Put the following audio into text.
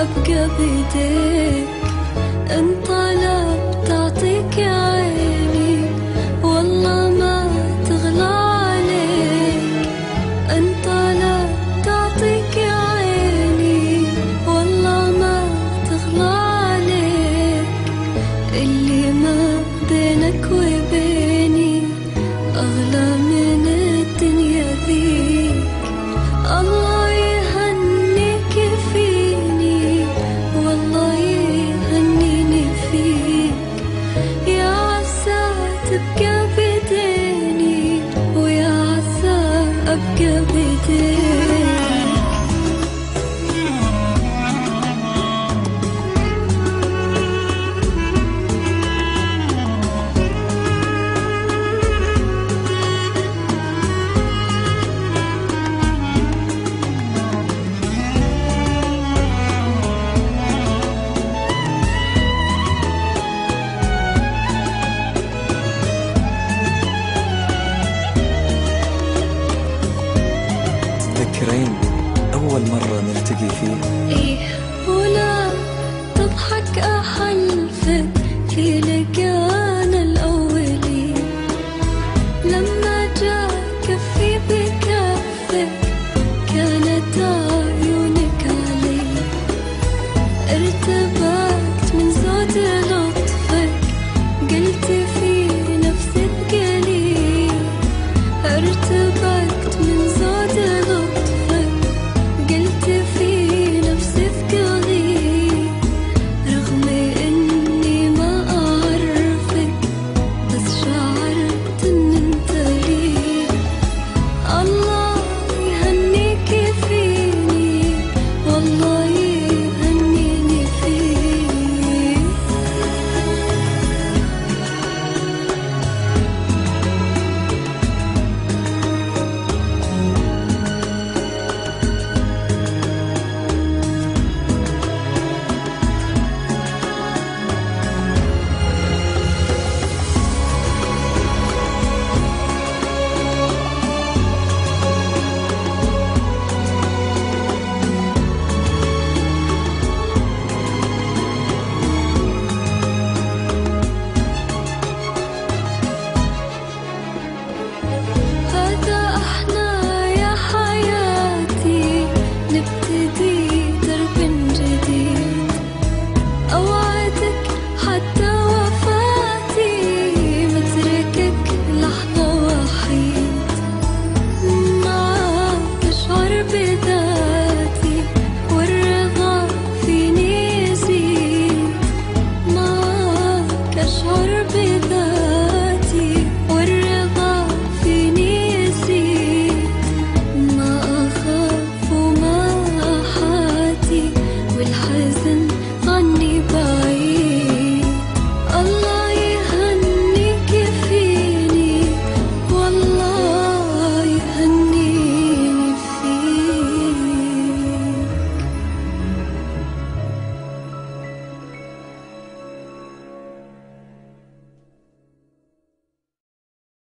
أبقى بيديك إن طلبت فيه. إيه ولا تضحك أحلفك في لقانا الأولي لما جاك في بكفك كانت